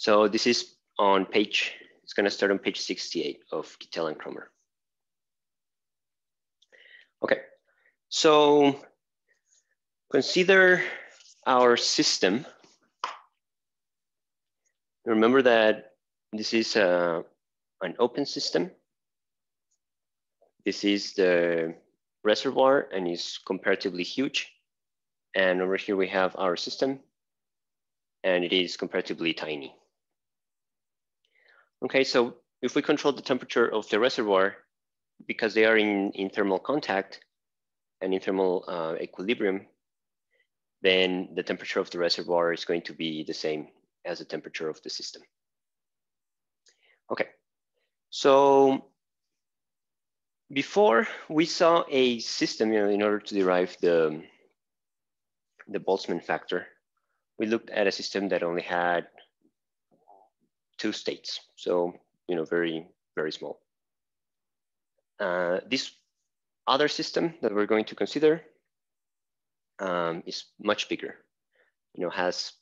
So this is on page, it's gonna start on page 68 of Kittel and Kroemer. Okay, so consider our system. Remember that this is a, uh, an open system. This is the reservoir and is comparatively huge. And over here we have our system and it is comparatively tiny. Okay, so if we control the temperature of the reservoir, because they are in, in thermal contact and in thermal uh, equilibrium, then the temperature of the reservoir is going to be the same as the temperature of the system. Okay, so before we saw a system, you know, in order to derive the, the Boltzmann factor, we looked at a system that only had two states. So, you know, very, very small. Uh, this other system that we're going to consider um, is much bigger. You know, has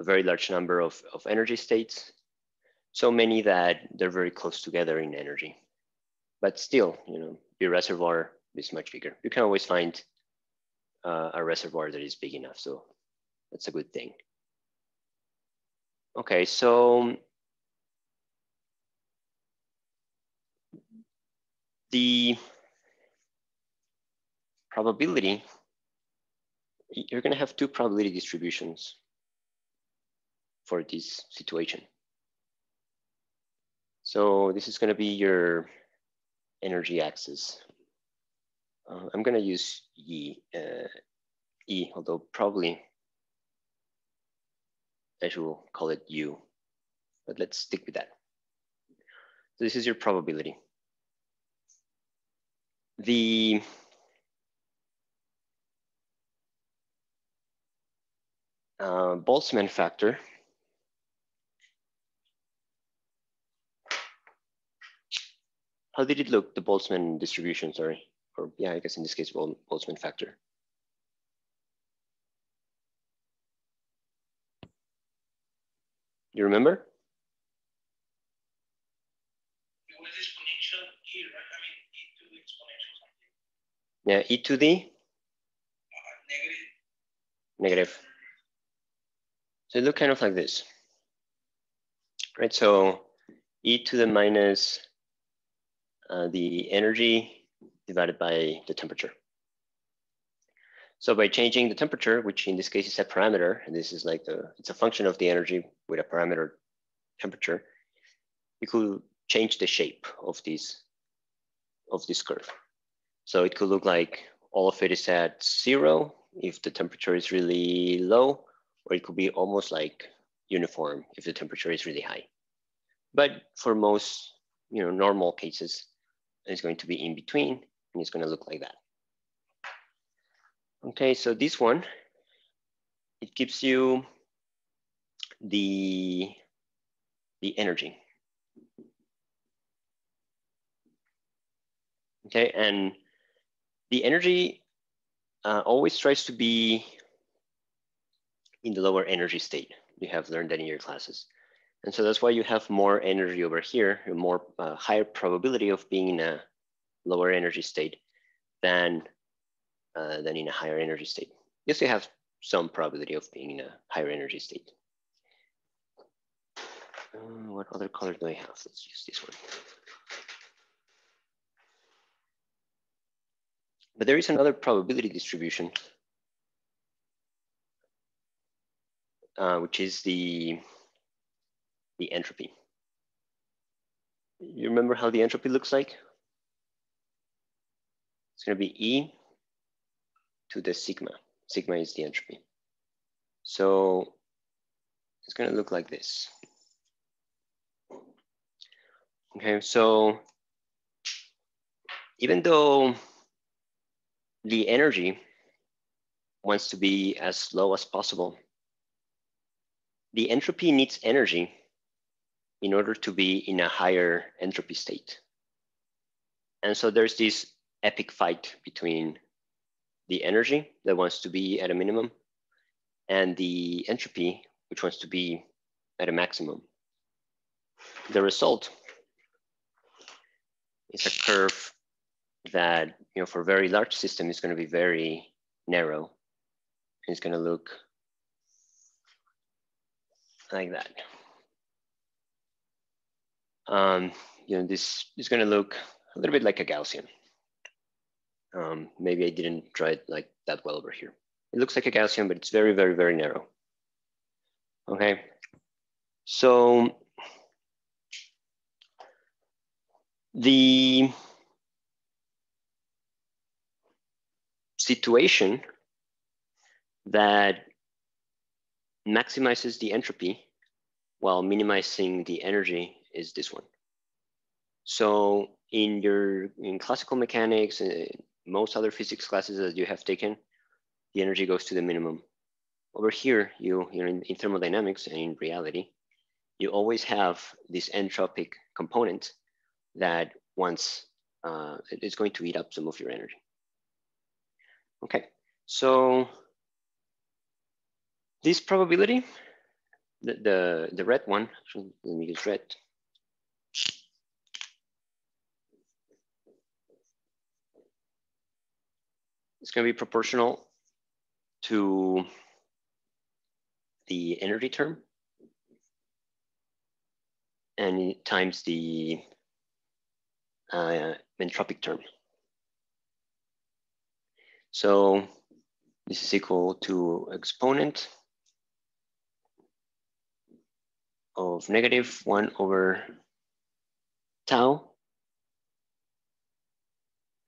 a very large number of, of energy states, so many that they're very close together in energy. But still, you know, your reservoir is much bigger. You can always find uh, a reservoir that is big enough, so that's a good thing. Okay, so the probability, you're gonna have two probability distributions for this situation. So this is gonna be your energy axis. Uh, I'm gonna use E, uh, E, although probably I should call it U, but let's stick with that. So this is your probability. The uh, Boltzmann factor how did it look, the Boltzmann distribution, sorry? Or yeah, I guess in this case, Boltzmann factor. You remember? Yeah, e to the? Negative. Negative. So it look kind of like this, right? So e to the minus uh, the energy divided by the temperature. So by changing the temperature, which in this case is a parameter, and this is like the, it's a function of the energy with a parameter temperature, you could change the shape of this, of this curve. So it could look like all of it is at zero if the temperature is really low, or it could be almost like uniform if the temperature is really high. But for most you know, normal cases, it's going to be in between and it's going to look like that. Okay, so this one, it gives you the, the energy. Okay, and the energy uh, always tries to be in the lower energy state. You have learned that in your classes. And so that's why you have more energy over here, a more uh, higher probability of being in a lower energy state than, uh, than in a higher energy state. Yes, you have some probability of being in a higher energy state. Uh, what other color do I have? Let's use this one. But there is another probability distribution, uh, which is the the entropy. You remember how the entropy looks like? It's going to be E to the sigma. Sigma is the entropy. So it's going to look like this. Okay, so even though the energy wants to be as low as possible, the entropy needs energy in order to be in a higher entropy state. And so there's this epic fight between the energy that wants to be at a minimum and the entropy, which wants to be at a maximum. The result is a curve that, you know, for a very large system is going to be very narrow. It's going to look like that. Um, you know, this is going to look a little bit like a Gaussian. Um, maybe I didn't try it like that well over here. It looks like a Gaussian, but it's very, very, very narrow. Okay, so the situation that maximizes the entropy while minimizing the energy is this one. So in your in classical mechanics and most other physics classes that you have taken, the energy goes to the minimum. Over here, you, you know, in, in thermodynamics and in reality, you always have this entropic component that once uh, it's going to eat up some of your energy. Okay, so this probability, the, the, the red one, let me use red. It's going to be proportional to the energy term and times the uh, entropic term. So this is equal to exponent of negative one over tau.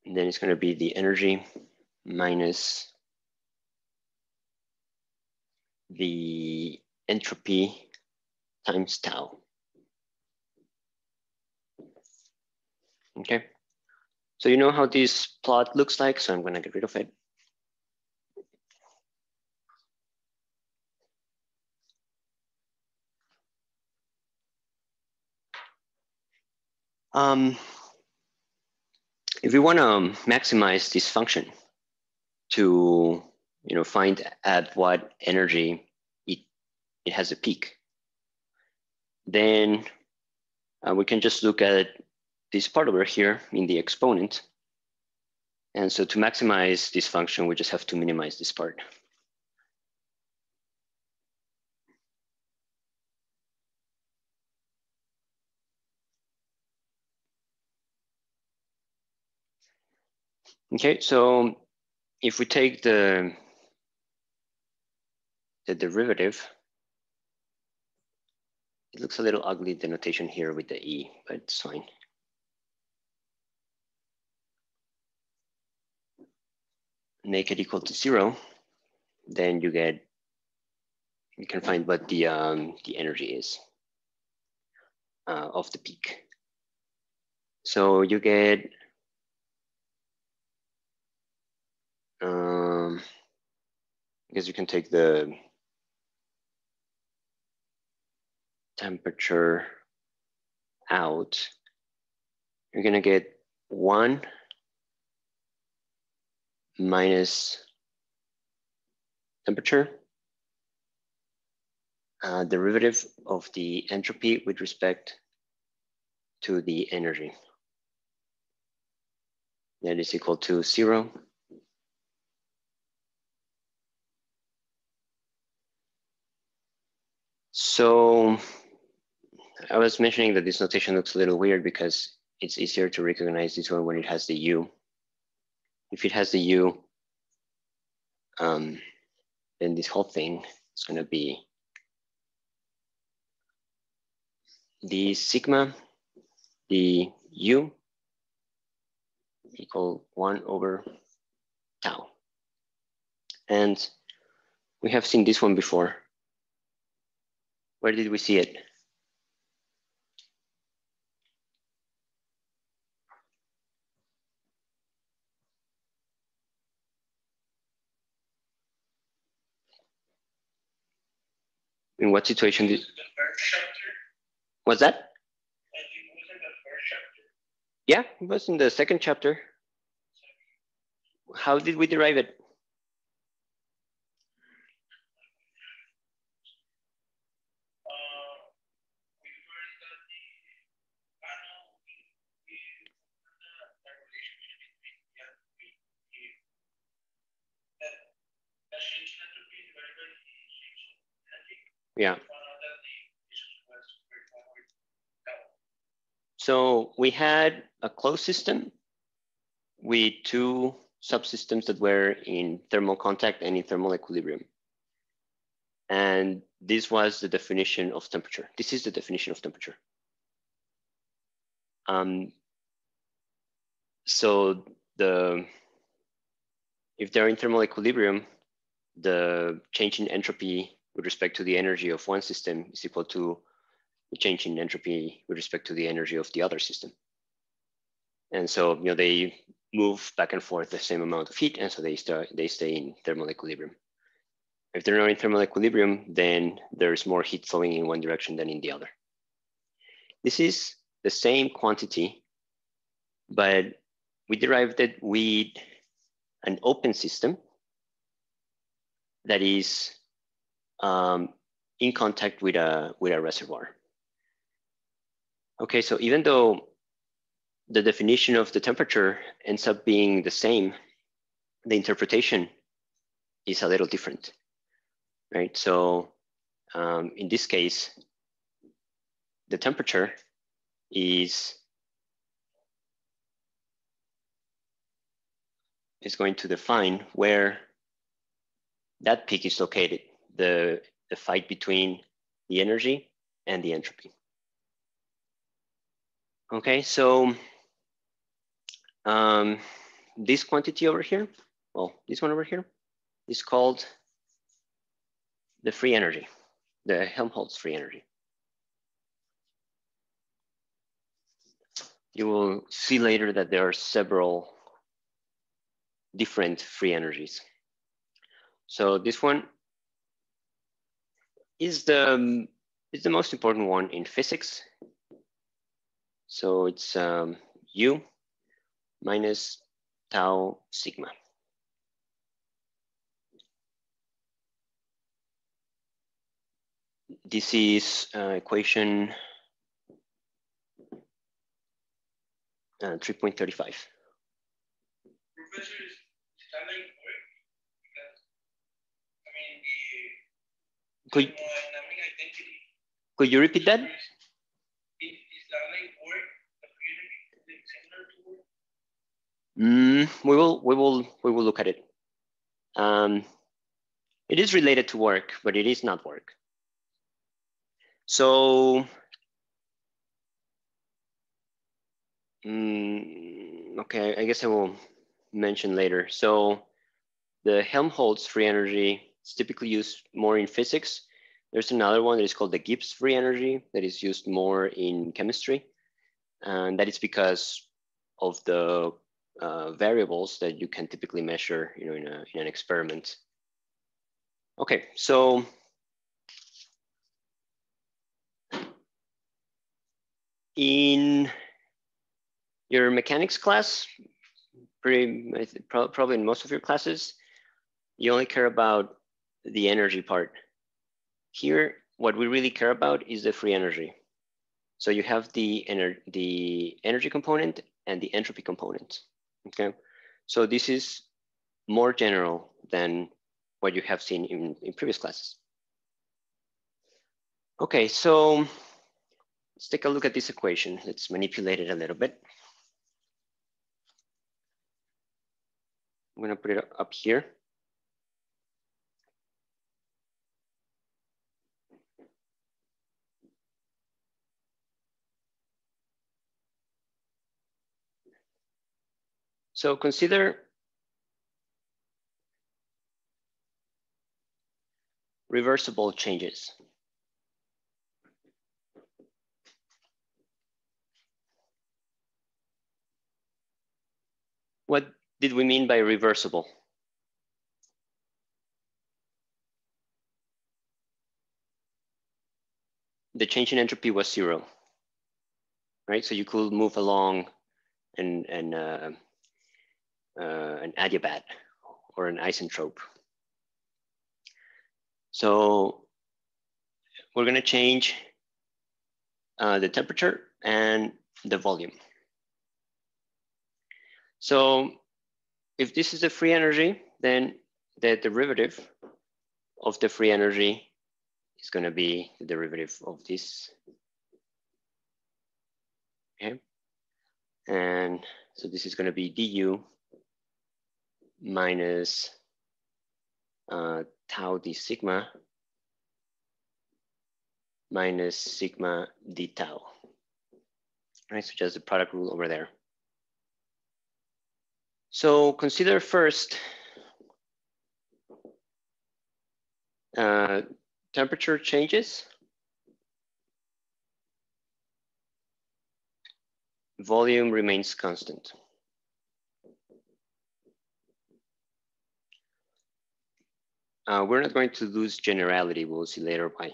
And then it's going to be the energy minus the entropy times tau. Okay, so you know how this plot looks like, so I'm gonna get rid of it. Um, if we want to maximize this function to you know find at what energy it, it has a peak, then uh, we can just look at this part over here in the exponent. And so to maximize this function, we just have to minimize this part. Okay, so if we take the, the derivative, it looks a little ugly, the notation here with the E, but it's fine. make it equal to zero, then you get, you can find what the, um, the energy is uh, of the peak. So you get, um, I guess you can take the temperature out. You're gonna get one minus temperature, uh, derivative of the entropy with respect to the energy. That is equal to zero. So I was mentioning that this notation looks a little weird because it's easier to recognize this one when it has the U if it has the U, um, then this whole thing is going to be the sigma, the U equal one over tau. And we have seen this one before. Where did we see it? In what situation did? What's that? Yeah, it was in the second chapter. How did we derive it? Yeah. So we had a closed system with two subsystems that were in thermal contact and in thermal equilibrium. And this was the definition of temperature. This is the definition of temperature. Um, so the if they're in thermal equilibrium, the change in entropy with respect to the energy of one system is equal to the change in entropy with respect to the energy of the other system. And so, you know, they move back and forth the same amount of heat, and so they start they stay in thermal equilibrium. If they're not in thermal equilibrium, then there's more heat flowing in one direction than in the other. This is the same quantity, but we derived it with an open system that is um, in contact with a, with a reservoir. Okay, so even though the definition of the temperature ends up being the same, the interpretation is a little different, right? So um, in this case, the temperature is is going to define where that peak is located, the, the fight between the energy and the entropy. Okay, so um, this quantity over here, well, this one over here is called the free energy, the Helmholtz free energy. You will see later that there are several different free energies. So this one is the, um, is the most important one in physics. So it's um, U minus tau sigma. This is uh, equation uh, 3.35. Could, could you repeat that? Mm, we will we will we will look at it. Um, it is related to work, but it is not work. So, mm, okay, I guess I will mention later. So, the Helmholtz free energy is typically used more in physics. There's another one that is called the Gibbs free energy that is used more in chemistry, and that is because of the uh, variables that you can typically measure you know, in, a, in an experiment. Okay, so in your mechanics class, pretty probably in most of your classes, you only care about the energy part. Here, what we really care about is the free energy. So you have the, ener the energy component and the entropy component. Okay, so this is more general than what you have seen in, in previous classes. Okay, so let's take a look at this equation. Let's manipulate it a little bit. I'm gonna put it up here. So consider reversible changes. What did we mean by reversible? The change in entropy was zero, right? So you could move along and, and uh, uh, an adiabat or an isentrope. So we're going to change uh, the temperature and the volume. So if this is the free energy, then the derivative of the free energy is going to be the derivative of this. Okay. And so this is going to be du minus uh, tau d sigma minus sigma d tau. Right, so just the product rule over there. So consider first uh, temperature changes, volume remains constant. Uh, we're not going to lose generality. We'll see later why.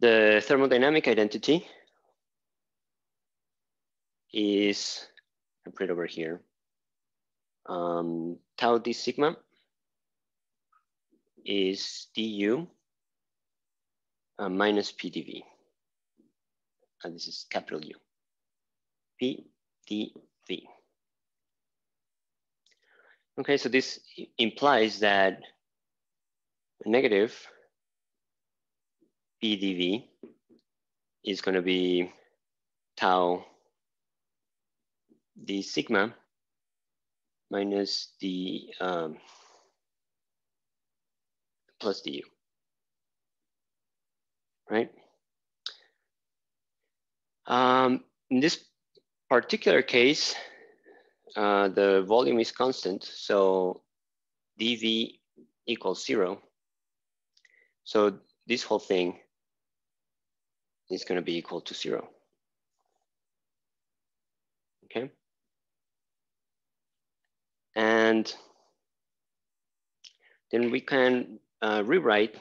The thermodynamic identity is, I put it over here, um, tau d sigma is du uh, minus pdv. And this is capital U. pdv. Okay, so this implies that negative pdv is going to be tau d sigma minus the um, plus du, right? Um, in this particular case, uh, the volume is constant, so dv equals zero. So this whole thing is going to be equal to zero. Okay. And then we can uh, rewrite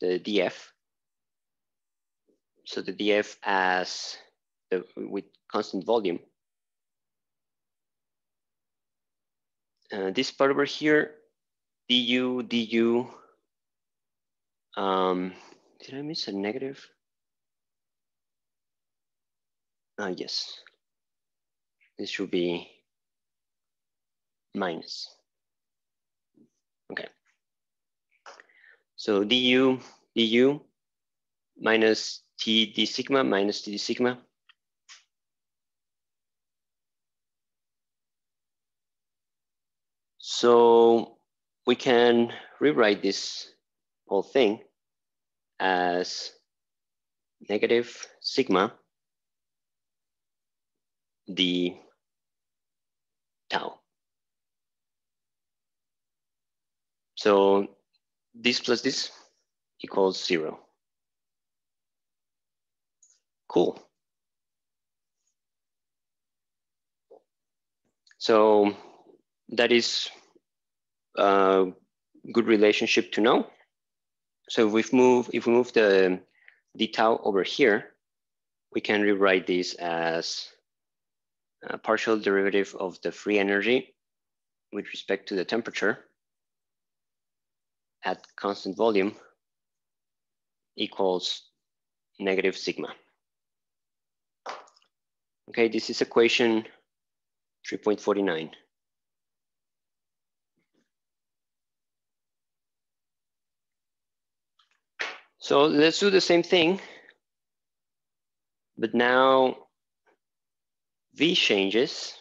the df. So the df as the, with constant volume. Uh, this part over here, du, du, um, did I miss a negative? Ah, uh, yes. This should be minus. Okay. So du, du minus t d sigma minus t d sigma. So we can rewrite this whole thing as negative sigma d tau. So this plus this equals zero. Cool. So that is a good relationship to know. So if we move, if we move the d tau over here, we can rewrite this as a partial derivative of the free energy with respect to the temperature at constant volume equals negative sigma. Okay, this is equation 3.49. So let's do the same thing, but now V changes,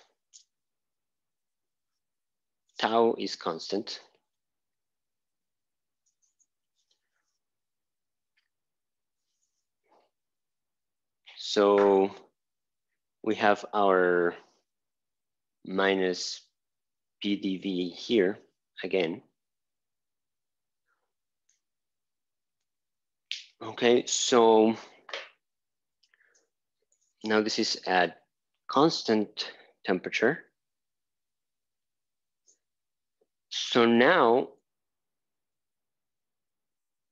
tau is constant. So we have our minus PDV here again. Okay, so now this is at constant temperature. So now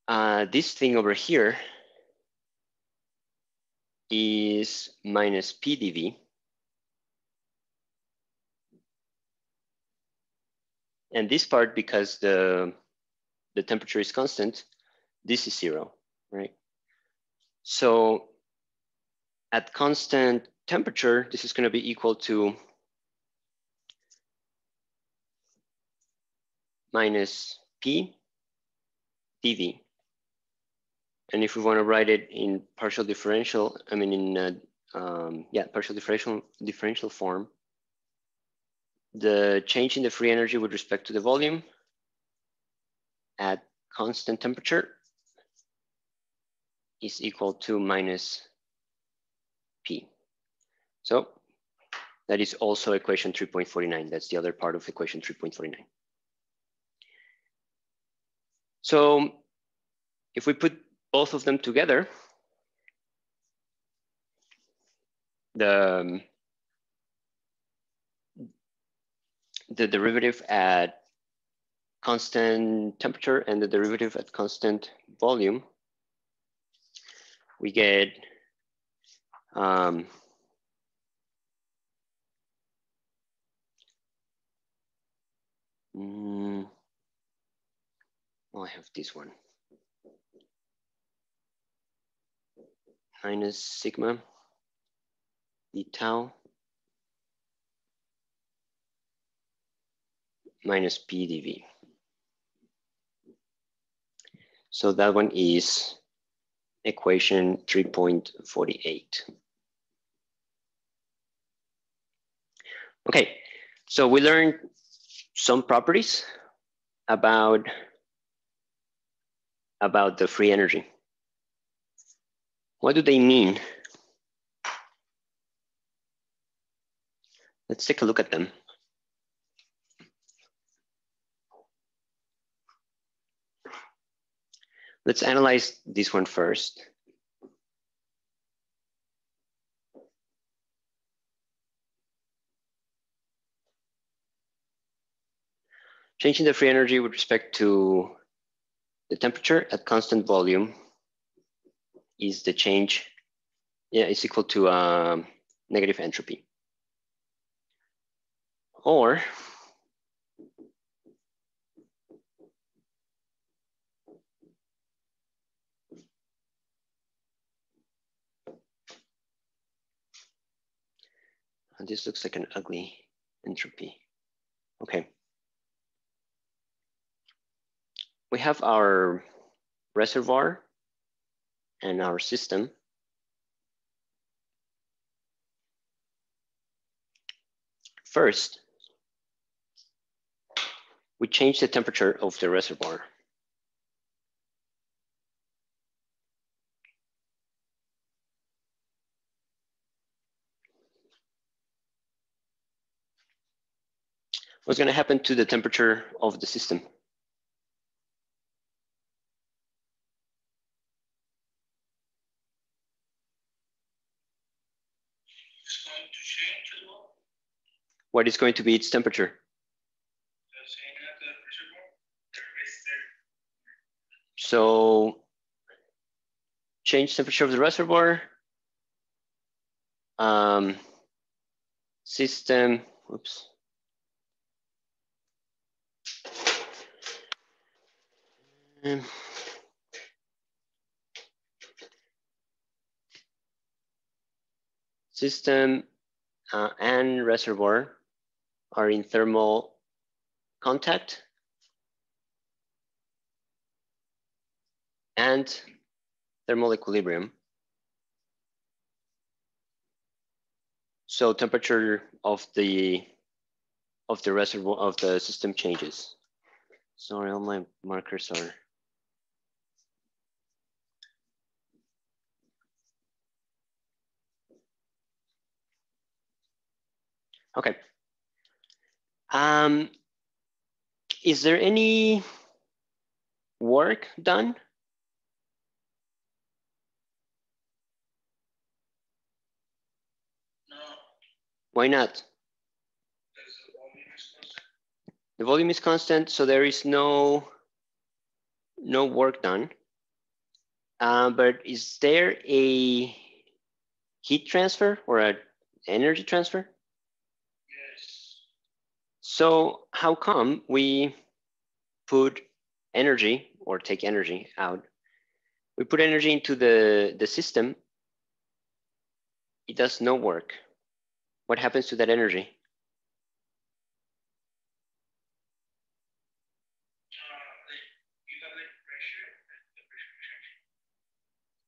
uh, this thing over here is minus PDV. And this part, because the, the temperature is constant, this is zero, right? So at constant temperature, this is gonna be equal to minus P dV. and if we want to write it in partial differential, I mean in uh, um, yeah partial differential differential form, the change in the free energy with respect to the volume at constant temperature is equal to minus P. So that is also equation 3.49. That's the other part of equation 3.49. So if we put both of them together, the, the derivative at constant temperature and the derivative at constant volume, we get um, mm, oh, I have this one. Minus sigma d tau minus PdV. So that one is equation 3.48. Okay, so we learned some properties about, about the free energy. What do they mean? Let's take a look at them. Let's analyze this one first. Changing the free energy with respect to the temperature at constant volume is the change, yeah, is equal to um, negative entropy. Or this looks like an ugly entropy. Okay. We have our reservoir and our system. First, we change the temperature of the reservoir. What's going to happen to the temperature of the system? What is going to be its temperature? So change temperature of the reservoir. Um, system, oops. Um, system uh, and reservoir are in thermal contact and thermal equilibrium. So temperature of the of the reservoir of the system changes. Sorry, all my markers are Okay. Um, is there any work done? No. Why not? The volume is constant, so there is no no work done. Uh, but is there a heat transfer or an energy transfer? So how come we put energy or take energy out? We put energy into the, the system. It does no work. What happens to that energy?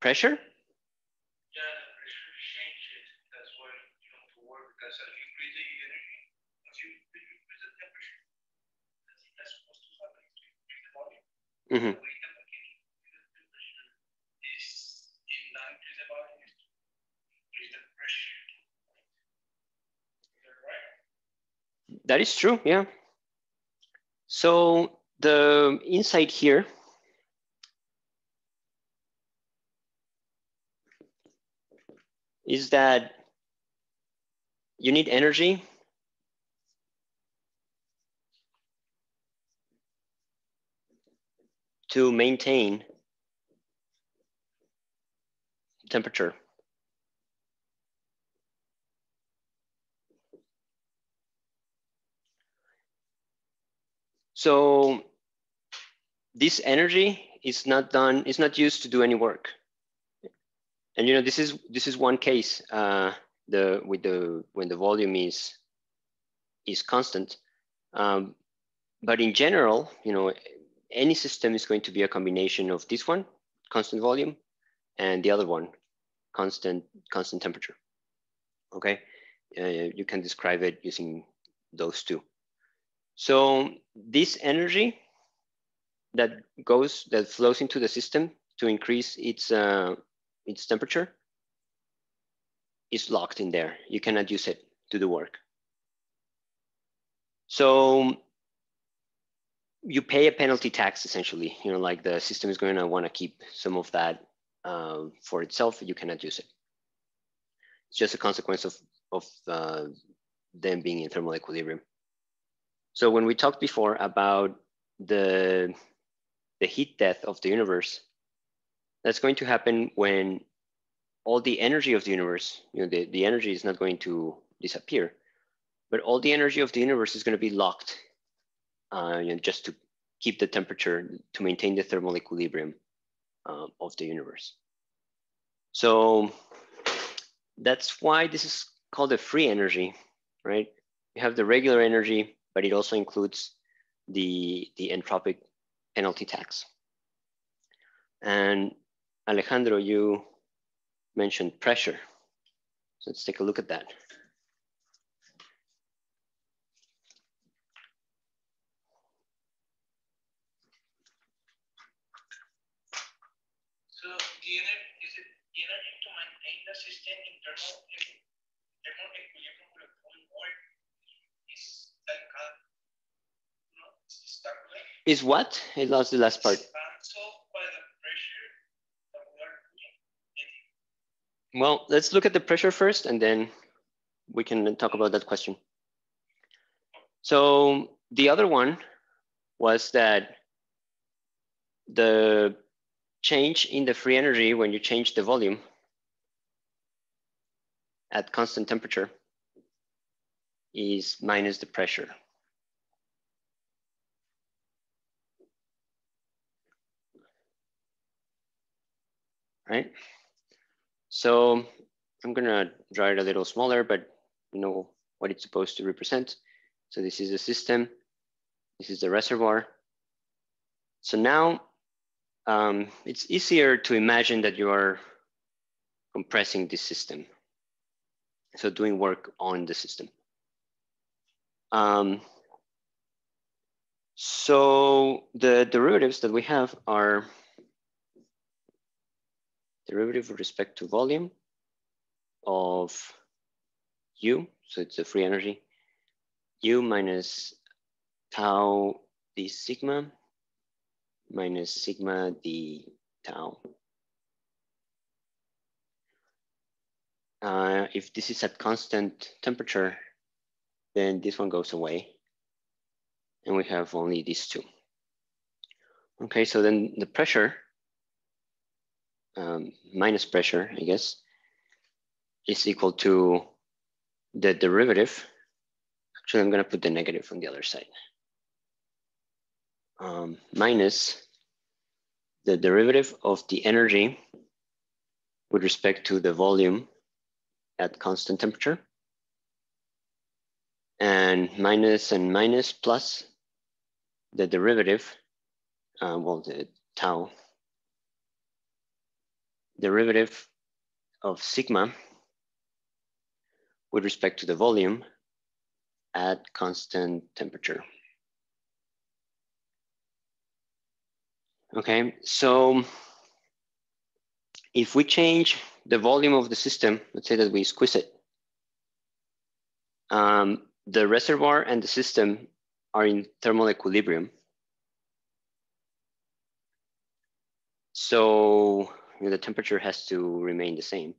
pressure? Yeah, the pressure changes. That's why you know to work because as you increase the energy, as you increase the temperature, that's, that's supposed to happen to increase the volume. Mhm. The way that we can increase the temperature is if not increase the volume is to increase the pressure. Is that right? That is true, yeah. So the insight here is that you need energy to maintain temperature. So this energy is not done, it's not used to do any work. And you know, this is this is one case, uh, the with the when the volume is is constant. Um, but in general, you know, any system is going to be a combination of this one, constant volume, and the other one, constant constant temperature. Okay, uh, you can describe it using those two. So this energy that goes that flows into the system to increase its uh, its temperature is locked in there. You cannot use it to do work. So you pay a penalty tax essentially. You know, like the system is going to want to keep some of that uh, for itself. You cannot use it. It's just a consequence of of uh, them being in thermal equilibrium. So when we talked before about the the heat death of the universe, that's going to happen when all the energy of the universe, you know, the, the energy is not going to disappear, but all the energy of the universe is going to be locked, uh, you know, just to keep the temperature, to maintain the thermal equilibrium uh, of the universe. So that's why this is called a free energy, right? You have the regular energy, but it also includes the, the entropic penalty tax. And Alejandro, you mentioned pressure. So let's take a look at that. So the energy is it the energy to maintain the system in thermal equi- thermal equilibrium with a point is like no it's stuck Is what? I lost the last part. cancelled by the pressure that we are putting in Well, let's look at the pressure first and then we can talk about that question. So the other one was that the change in the free energy when you change the volume at constant temperature is minus the pressure. Right? So I'm gonna draw it a little smaller, but you know what it's supposed to represent. So this is the system, this is the reservoir. So now um, it's easier to imagine that you are compressing this system. So doing work on the system. Um, so the derivatives that we have are derivative with respect to volume of U, so it's the free energy, U minus tau d sigma minus sigma d tau. Uh, if this is at constant temperature, then this one goes away. And we have only these two. Okay, so then the pressure, um, minus pressure, I guess, is equal to the derivative. Actually, I'm gonna put the negative on the other side. Um, minus the derivative of the energy with respect to the volume at constant temperature. And minus and minus plus the derivative, uh, well, the tau derivative of sigma with respect to the volume at constant temperature. Okay, so if we change the volume of the system, let's say that we squeeze it, um, the reservoir and the system are in thermal equilibrium. So you know, the temperature has to remain the same.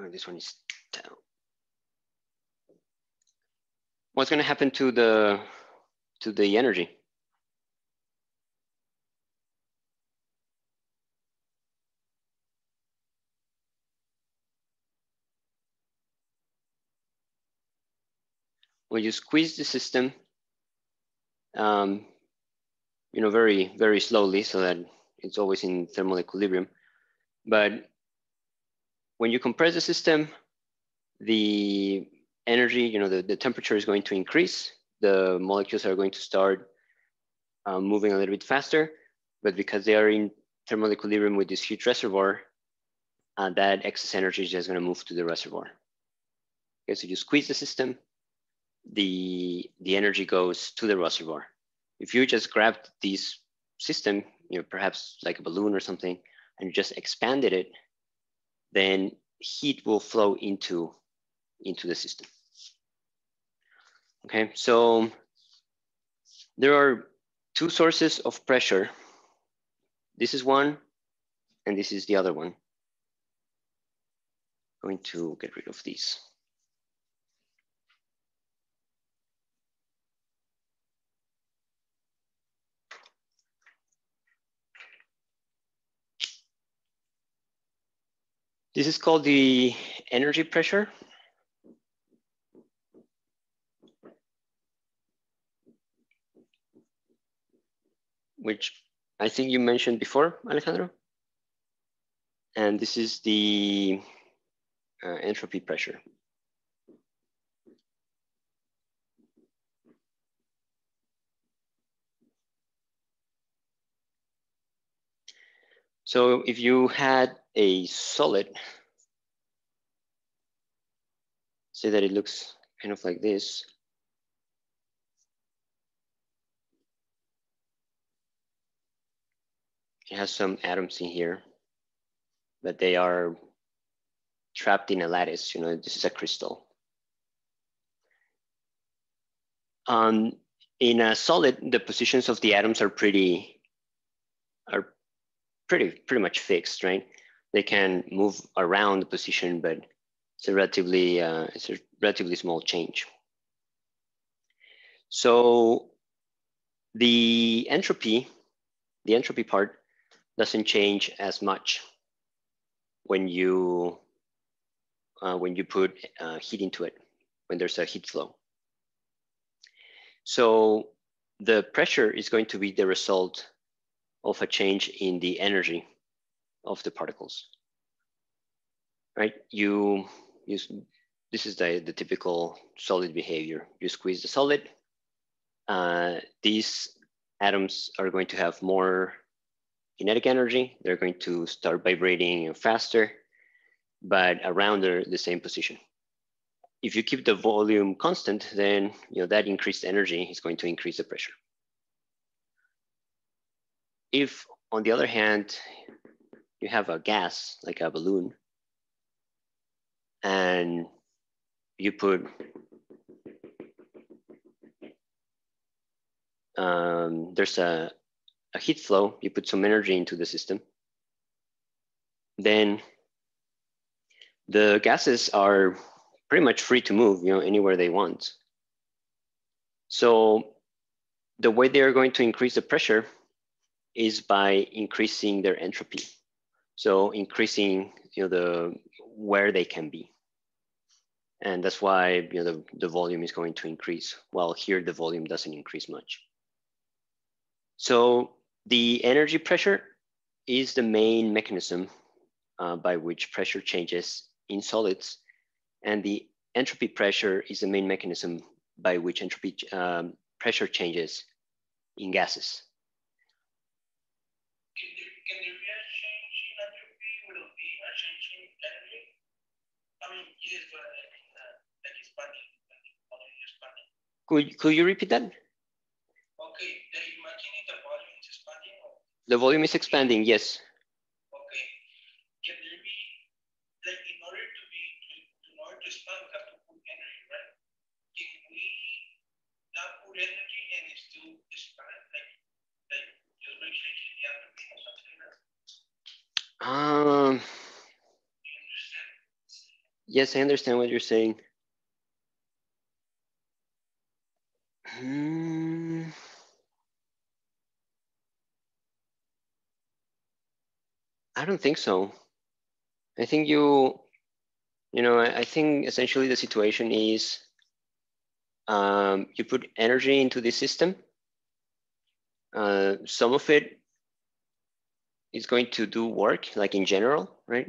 Oh, this one is down. What's going to happen to the to the energy? When you squeeze the system, um, you know, very, very slowly so that it's always in thermal equilibrium. But when you compress the system, the energy, you know, the, the temperature is going to increase. The molecules are going to start um, moving a little bit faster, but because they are in thermal equilibrium with this huge reservoir, uh, that excess energy is just gonna move to the reservoir. Okay, so you squeeze the system, the, the energy goes to the reservoir. If you just grabbed this system, you know, perhaps like a balloon or something, and you just expanded it, then heat will flow into, into the system. Okay, so there are two sources of pressure. This is one, and this is the other one. I'm going to get rid of these. This is called the energy pressure. Which I think you mentioned before, Alejandro. And this is the uh, entropy pressure. So if you had a solid, say that it looks kind of like this. It has some atoms in here, but they are trapped in a lattice. You know, this is a crystal. Um, in a solid, the positions of the atoms are pretty are pretty pretty much fixed, right? They can move around the position, but it's a relatively uh, it's a relatively small change. So the entropy, the entropy part doesn't change as much when you uh, when you put uh, heat into it, when there's a heat flow. So the pressure is going to be the result of a change in the energy of the particles. Right? You use this is the, the typical solid behavior. You squeeze the solid. Uh, these atoms are going to have more kinetic energy. They're going to start vibrating faster, but around the, the same position. If you keep the volume constant, then you know that increased energy is going to increase the pressure. If, on the other hand, you have a gas, like a balloon, and you put um, there's a, a heat flow, you put some energy into the system, then the gases are pretty much free to move, you know, anywhere they want. So the way they are going to increase the pressure is by increasing their entropy. So increasing you know, the where they can be. And that's why you know, the, the volume is going to increase, while here the volume doesn't increase much. So the energy pressure is the main mechanism uh, by which pressure changes in solids. And the entropy pressure is the main mechanism by which entropy um, pressure changes in gases. Can there be a change in entropy? Will it be a change in energy? I mean, yes, but I uh, like expanding, volume expanding. Could, could you repeat that? Okay, the the volume is expanding or The volume is expanding, yes. Okay. Can there be, like, in order to be, to, in order to expand, we have to put energy, right? Can we not put energy and it still expand, like, like, just by changing the entropy or something like that? Um, You understand? Yes, I understand what you're saying. Hmm. I don't think so. I think you, you know, I, I think essentially the situation is um, you put energy into the system. Uh, some of it is going to do work, like in general, right?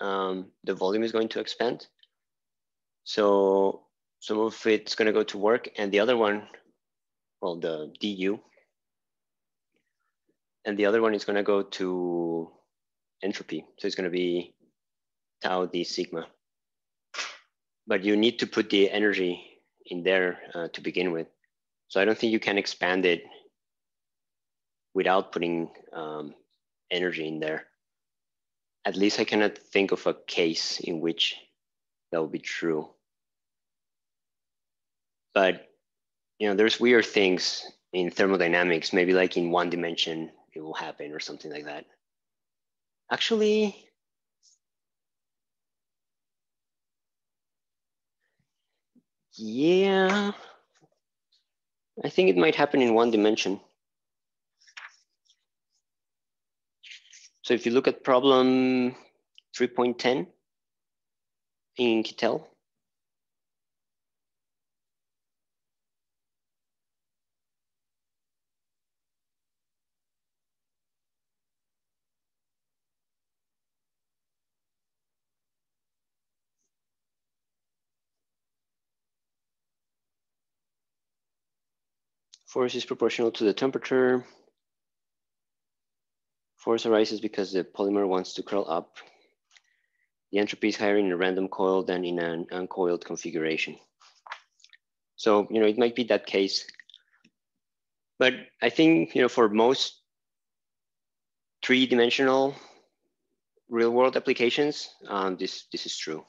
Um, the volume is going to expand. So some of it's going to go to work, and the other one, well, the du, and the other one is going to go to entropy. So it's going to be tau d sigma. But you need to put the energy in there uh, to begin with. So I don't think you can expand it without putting um, energy in there. At least I cannot think of a case in which that would be true. But you know, there's weird things in thermodynamics. Maybe like in one dimension, it will happen or something like that. Actually, yeah, I think it might happen in one dimension. So if you look at problem 3.10 in Kittel, force is proportional to the temperature. Force arises because the polymer wants to curl up. The entropy is higher in a random coil than in an uncoiled configuration. So, you know, it might be that case. But I think, you know, for most three-dimensional real world applications, um, this, this is true.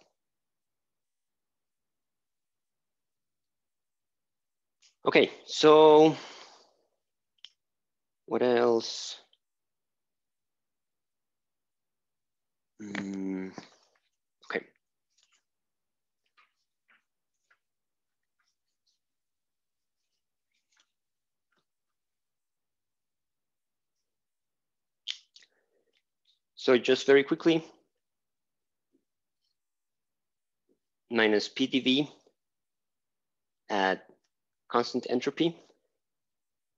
Okay, so what else? Mm, okay. So just very quickly, minus PDV at constant entropy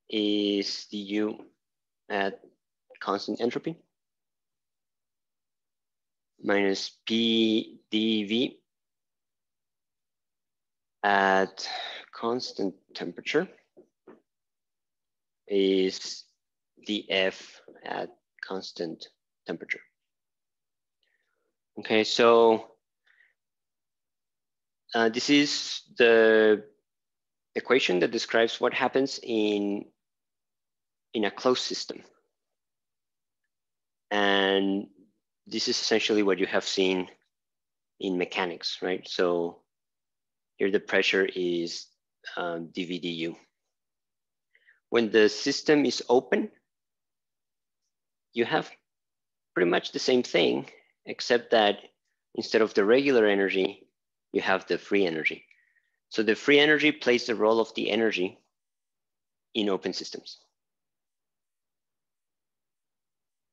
is du at constant entropy minus PDV at constant temperature is dF at constant temperature. Okay, so uh, this is the equation that describes what happens in, in a closed system. And this is essentially what you have seen in mechanics, right? So here the pressure is um, dVdu. When the system is open, you have pretty much the same thing, except that instead of the regular energy, you have the free energy. So the free energy plays the role of the energy in open systems.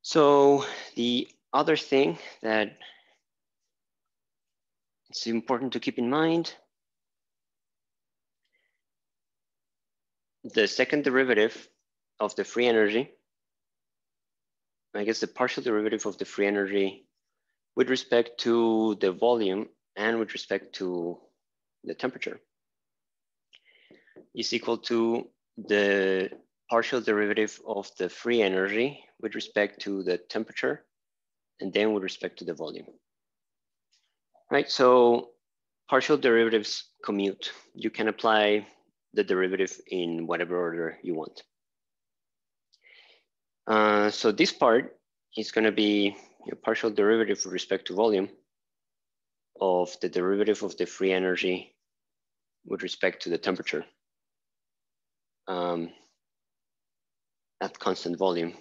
So the other thing that it's important to keep in mind, the second derivative of the free energy, I guess the partial derivative of the free energy with respect to the volume and with respect to the temperature is equal to the partial derivative of the free energy with respect to the temperature and then with respect to the volume. Right, so partial derivatives commute. You can apply the derivative in whatever order you want. Uh, so this part is gonna be a partial derivative with respect to volume of the derivative of the free energy with respect to the temperature um, at constant volume.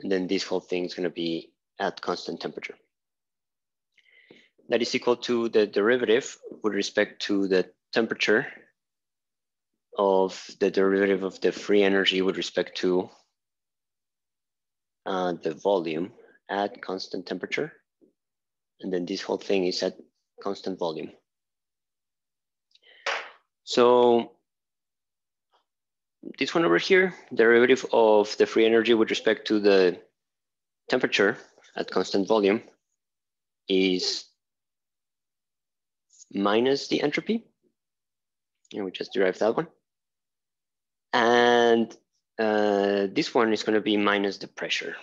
And then this whole thing is going to be at constant temperature. That is equal to the derivative with respect to the temperature of the derivative of the free energy with respect to uh, the volume at constant temperature. And then this whole thing is at constant volume. So this one over here, derivative of the free energy with respect to the temperature at constant volume is minus the entropy. And we just derived that one. And uh, this one is going to be minus the pressure.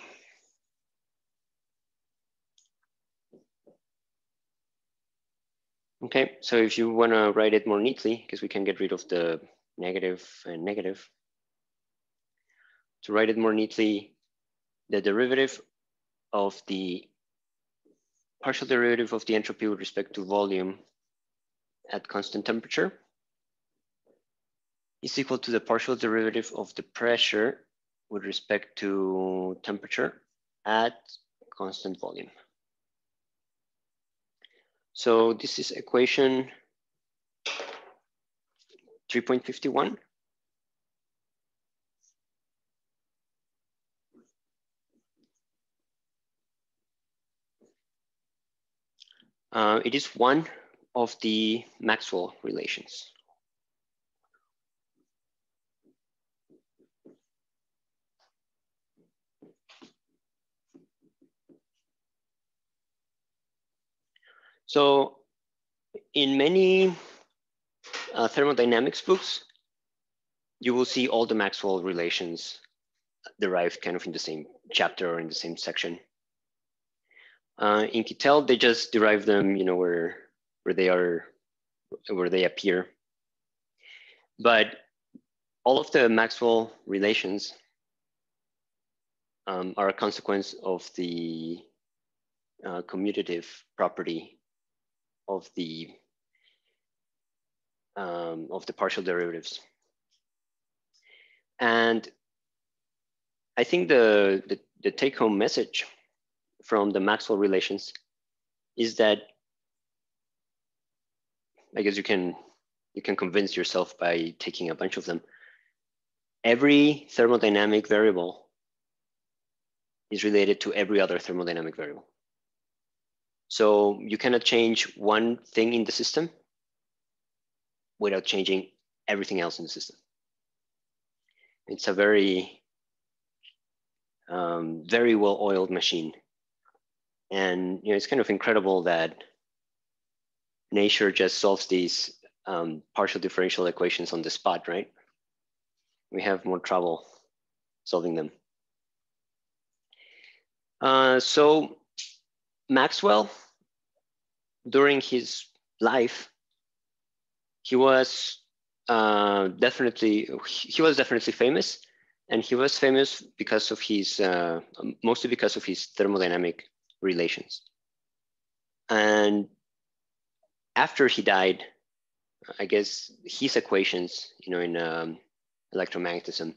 Okay, so if you want to write it more neatly, because we can get rid of the negative and negative. To write it more neatly, the derivative of the partial derivative of the entropy with respect to volume at constant temperature is equal to the partial derivative of the pressure with respect to temperature at constant volume. So this is equation 3.51. Uh, it is one of the Maxwell relations. So in many uh, thermodynamics books, you will see all the Maxwell relations derived kind of in the same chapter or in the same section. Uh, in Kittel, they just derive them, you know, where where they are, where they appear. But all of the Maxwell relations um, are a consequence of the uh, commutative property of the um, of the partial derivatives. And I think the, the, the take home message from the Maxwell relations is that I guess you can you can convince yourself by taking a bunch of them. Every thermodynamic variable is related to every other thermodynamic variable. So you cannot change one thing in the system without changing everything else in the system. It's a very, um, very well-oiled machine. And you know, it's kind of incredible that nature just solves these um, partial differential equations on the spot, right? We have more trouble solving them. Uh, so Maxwell, during his life, he was uh, definitely he was definitely famous, and he was famous because of his uh, mostly because of his thermodynamic relations. And after he died, I guess his equations, you know, in um, electromagnetism,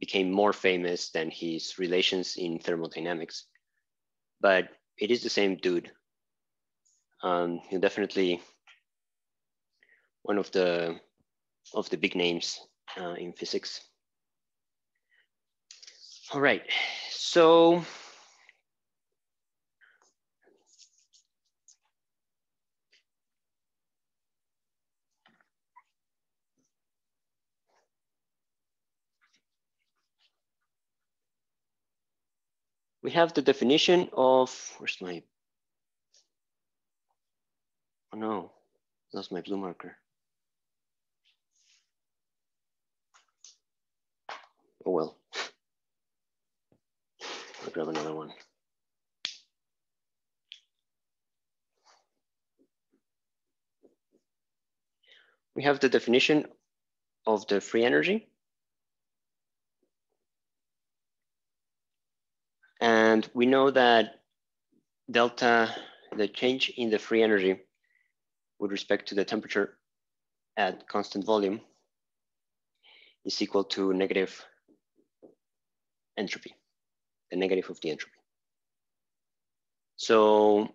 became more famous than his relations in thermodynamics. But it is the same dude. Um, definitely one of the of the big names uh, in physics. All right, so we have the definition of, where's my, oh no, lost my blue marker. Oh well. I'll grab another one. We have the definition of the free energy. And we know that delta, the change in the free energy with respect to the temperature at constant volume is equal to negative entropy, the negative of the entropy. So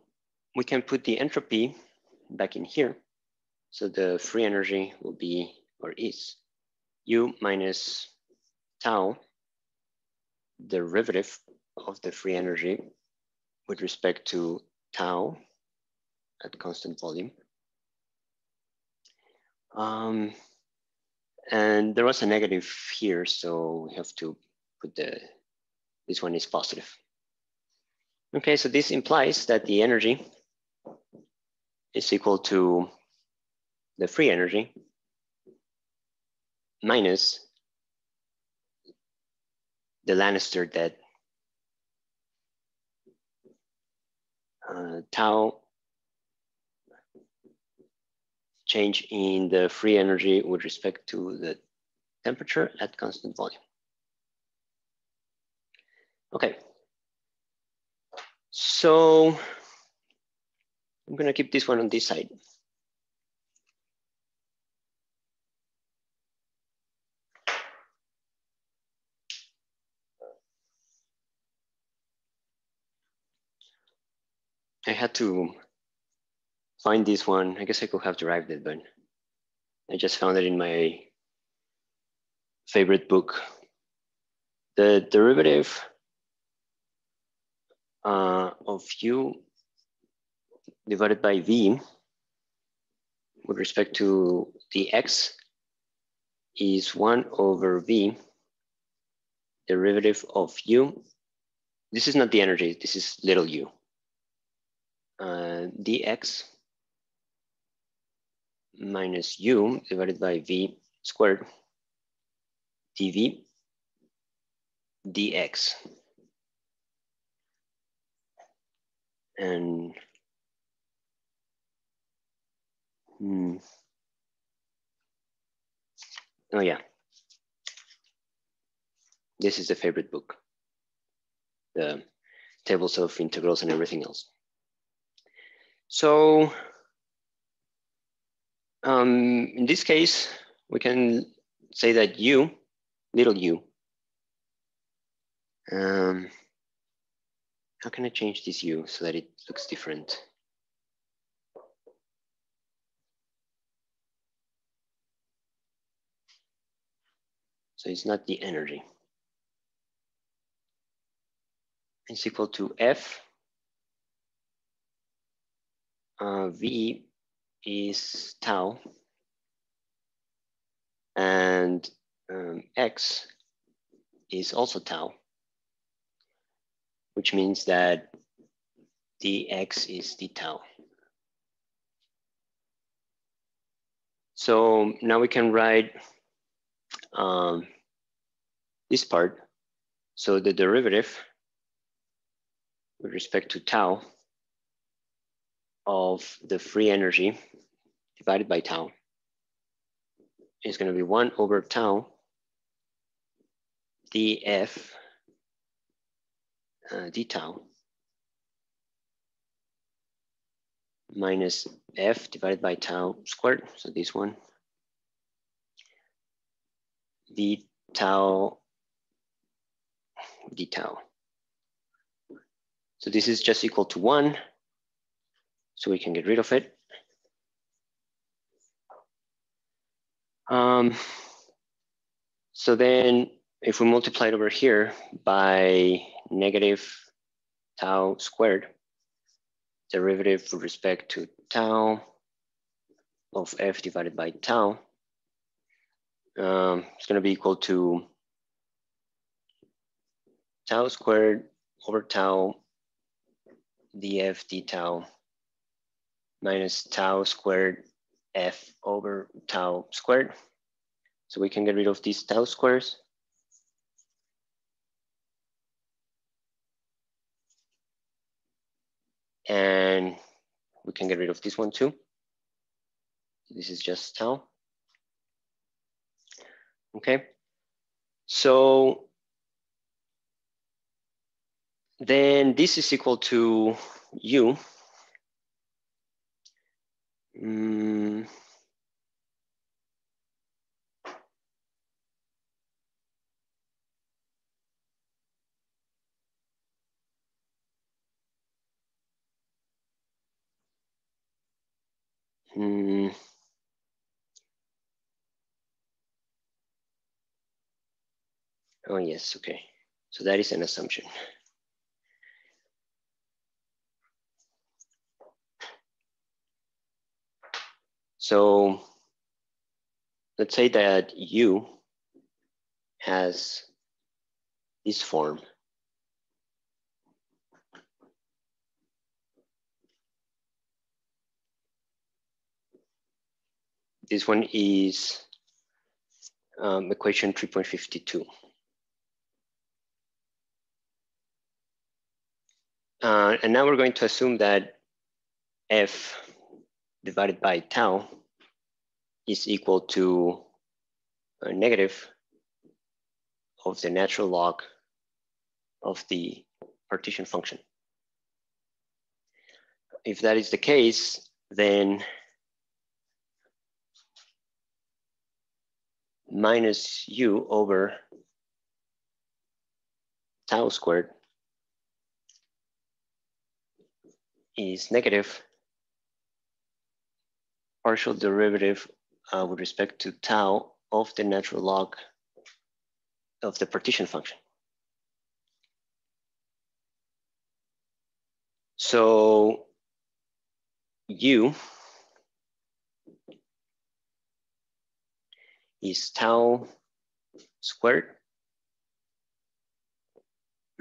we can put the entropy back in here. So the free energy will be, or is, U minus tau, derivative of the free energy with respect to tau at constant volume. Um, and there was a negative here, so we have to put the, this one is positive. Okay, so this implies that the energy is equal to the free energy minus the Lannister that uh, tau change in the free energy with respect to the temperature at constant volume. Okay, so I'm gonna keep this one on this side. I had to find this one. I guess I could have derived it, but I just found it in my favorite book. The derivative uh, of u divided by v with respect to the x is 1 over v derivative of u. This is not the energy, this is little u uh, dx minus u divided by v squared dv dx. And hmm. oh yeah, this is the favorite book, the tables of integrals and everything else. So um, in this case, we can say that u, little u, um, how can I change this u so that it looks different? So it's not the energy. It's equal to F uh, V is tau and um, X is also tau, which means that dx is d tau. So now we can write um, this part. So the derivative with respect to tau of the free energy divided by tau is going to be 1 over tau df uh, d tau minus f divided by tau squared. So this one d tau d tau. So this is just equal to 1 so we can get rid of it. Um, so then if we multiply it over here by negative tau squared, derivative with respect to tau of f divided by tau, um, it's gonna be equal to tau squared over tau df d tau minus tau squared f over tau squared. So we can get rid of these tau squares. And we can get rid of this one too. This is just tau. Okay, so then this is equal to u. Mm. Mm. Oh, yes, okay. So that is an assumption. So let's say that U has this form. This one is um, equation 3.52. Uh, and now we're going to assume that f divided by tau is equal to a negative of the natural log of the partition function. If that is the case, then minus u over tau squared is negative partial derivative uh, with respect to tau of the natural log of the partition function. So u is tau squared.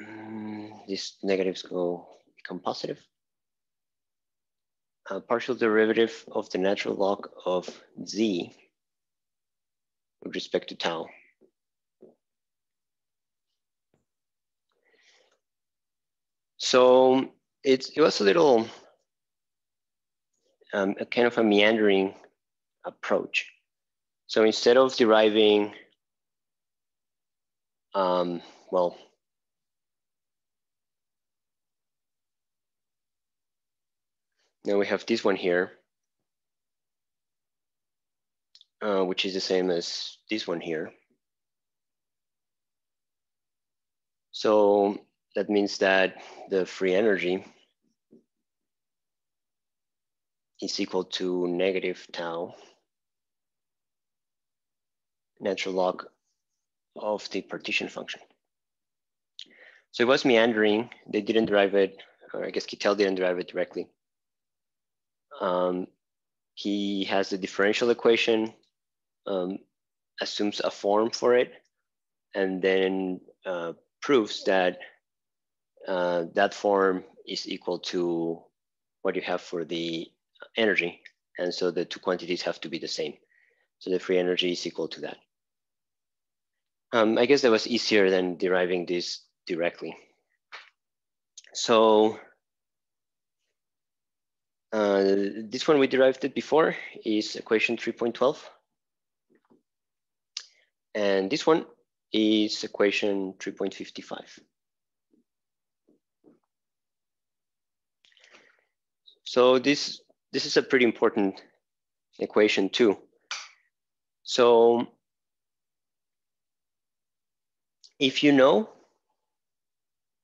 Mm, these negatives go become positive a partial derivative of the natural log of z with respect to tau. So it, it was a little um, a kind of a meandering approach. So instead of deriving, um, well, Now we have this one here, uh, which is the same as this one here. So that means that the free energy is equal to negative tau natural log of the partition function. So it was meandering. They didn't derive it, or I guess Kittel didn't derive it directly. Um, he has the differential equation, um, assumes a form for it, and then uh, proves that uh, that form is equal to what you have for the energy. And so the two quantities have to be the same. So the free energy is equal to that. Um, I guess that was easier than deriving this directly. So uh, this one we derived it before is equation 3.12. And this one is equation 3.55. So this, this is a pretty important equation too. So if you know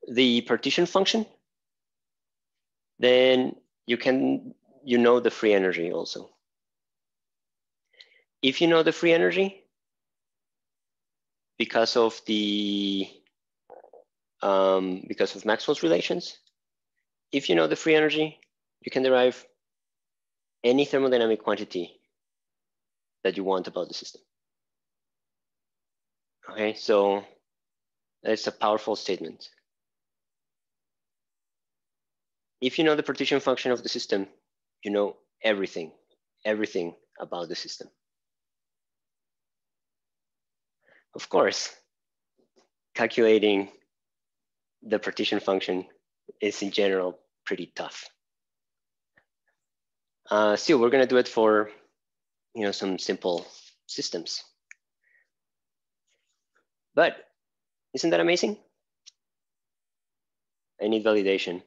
the partition function, then you can, you know the free energy also. If you know the free energy, because of the, um, because of Maxwell's relations, if you know the free energy, you can derive any thermodynamic quantity that you want about the system. Okay, so that's a powerful statement if you know the partition function of the system, you know everything, everything about the system. Of course, calculating the partition function is in general pretty tough. Uh, still, we're gonna do it for, you know, some simple systems. But isn't that amazing? I need validation.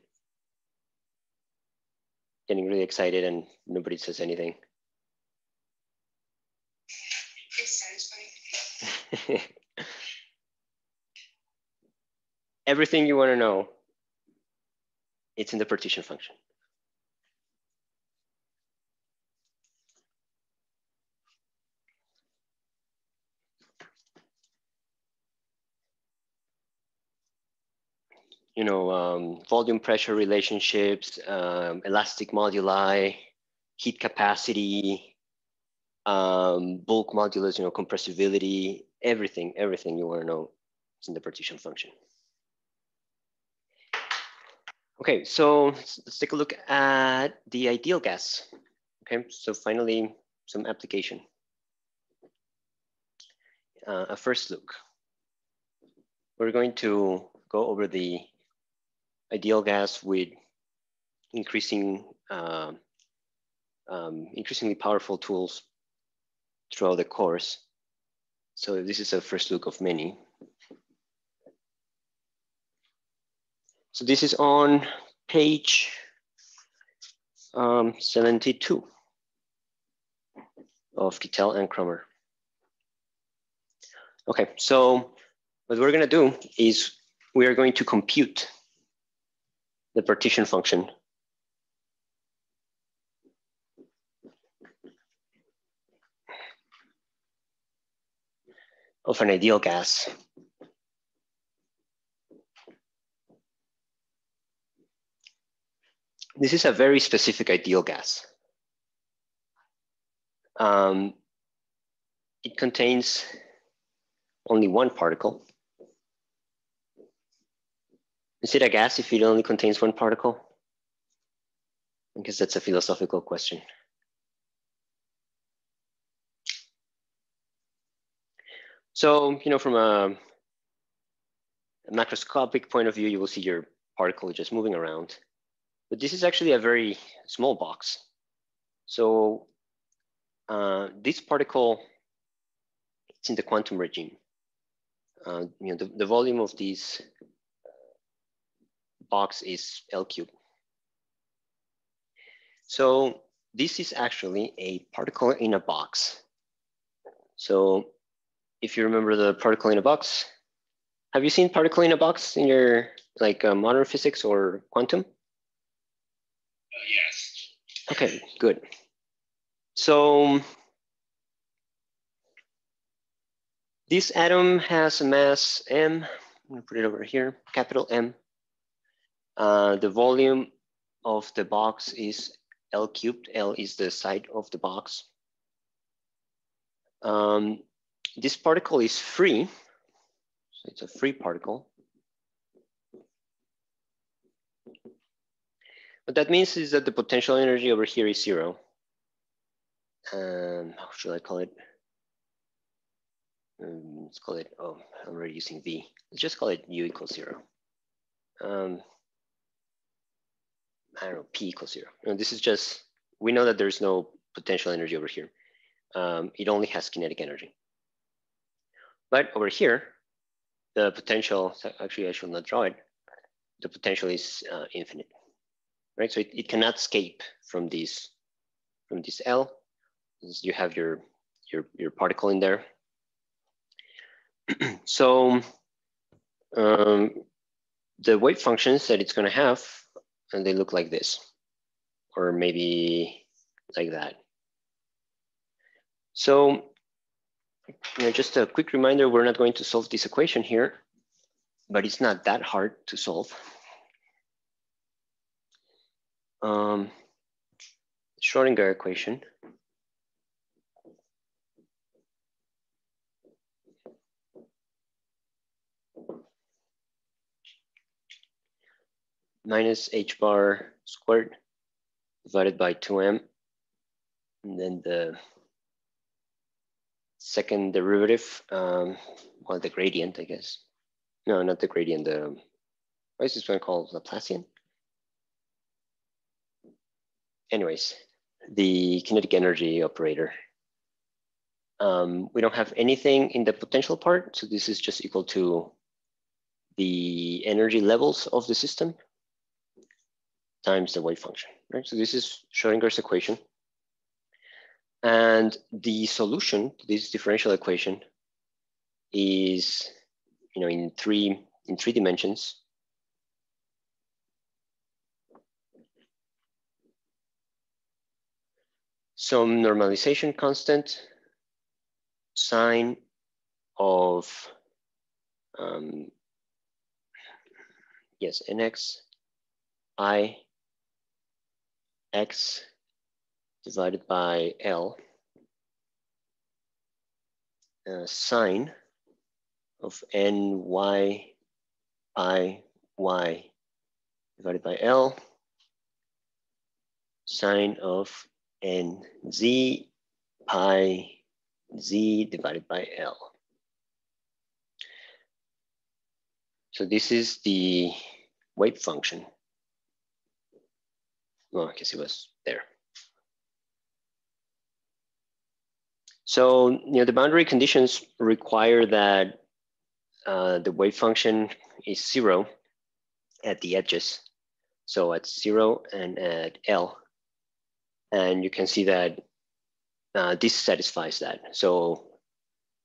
Getting really excited and nobody says anything. Everything you want to know, it's in the partition function. You know, um, volume pressure relationships, um, elastic moduli, heat capacity, um, bulk modulus, you know, compressibility, everything, everything you want to know is in the partition function. Okay, so let's take a look at the ideal gas. Okay, so finally, some application. Uh, a first look. We're going to go over the ideal gas with increasing, uh, um, increasingly powerful tools throughout the course. So this is a first look of many. So this is on page um, 72 of Kittel and Kroemer. Okay, so what we're gonna do is we are going to compute the partition function. of an ideal gas. This is a very specific ideal gas. Um, it contains only one particle. Is it a gas if it only contains one particle? I guess that's a philosophical question. So, you know, from a, a, macroscopic point of view, you will see your particle just moving around. But this is actually a very small box. So uh, this particle, it's in the quantum regime. Uh, you know, the, the volume of these box is L cube. So this is actually a particle in a box. So if you remember the particle in a box, have you seen particle in a box in your like uh, modern physics or quantum? Uh, yes. Okay, good. So this atom has a mass m. I'm gonna put it over here, capital M. Uh, the volume of the box is L cubed. L is the side of the box. Um, this particle is free. So it's a free particle. What that means is that the potential energy over here is zero. Um, how should I call it? Um, let's call it, oh, I'm already using V. Let's just call it U equals zero. Um, I don't know, P equals zero. And this is just, we know that there's no potential energy over here. Um, it only has kinetic energy. But over here, the potential, actually I should not draw it, the potential is uh, infinite, right? So it, it cannot escape from this, from this L. You have your, your, your particle in there. so um, the wave functions that it's gonna have and they look like this, or maybe like that. So you know, just a quick reminder, we're not going to solve this equation here, but it's not that hard to solve. Um, Schrodinger equation. Minus h bar squared divided by 2m. And then the second derivative, um, well, the gradient, I guess. No, not the gradient, the, what is this one called, Laplacian? Anyways, the kinetic energy operator. Um, we don't have anything in the potential part, so this is just equal to the energy levels of the system times the wave function, right? So this is Schrodinger's equation. And the solution to this differential equation is, you know, in three, in three dimensions. Some normalization constant sine of, um, yes, nx i x divided by L uh, sine of n y i y divided by L sine of n z pi z divided by L. So this is the wave function. Well, I guess it was there. So, you know, the boundary conditions require that uh, the wave function is zero at the edges. So at zero and at L. And you can see that uh, this satisfies that. So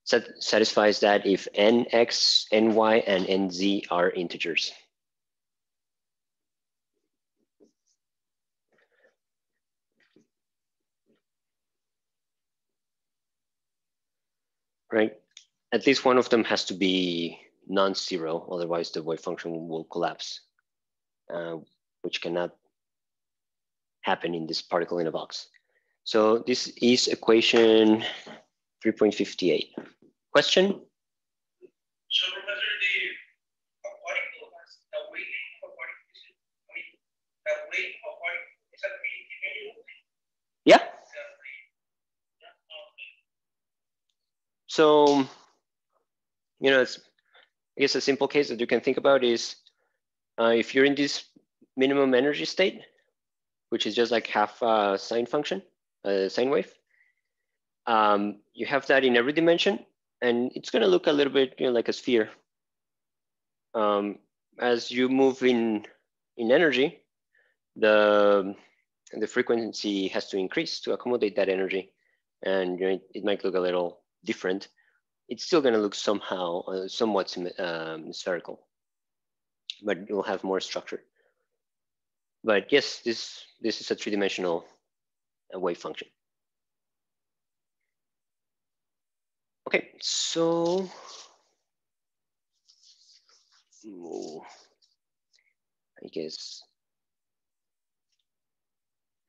sat satisfies that if nx, ny, and nz are integers. Right? At least one of them has to be non-zero, otherwise the wave function will collapse, uh, which cannot happen in this particle in a box. So this is equation 3.58. Question? So Professor, the particle has the weight of a particle, I mean, the weight of a particle is that really Yeah. So, you know, it's, I guess a simple case that you can think about is uh, if you're in this minimum energy state, which is just like half a sine function, a sine wave, um, you have that in every dimension, and it's going to look a little bit you know, like a sphere. Um, as you move in in energy, the the frequency has to increase to accommodate that energy, and you know, it, it might look a little different, it's still going to look somehow uh, somewhat um, spherical, but it will have more structure. But yes, this this is a three-dimensional uh, wave function. Okay, so I guess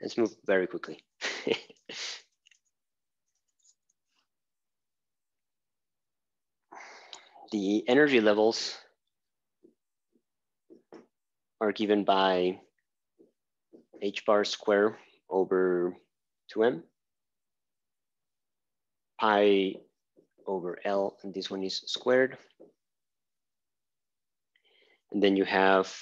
let's move very quickly. the energy levels are given by h bar square over 2m pi over L, and this one is squared. And then you have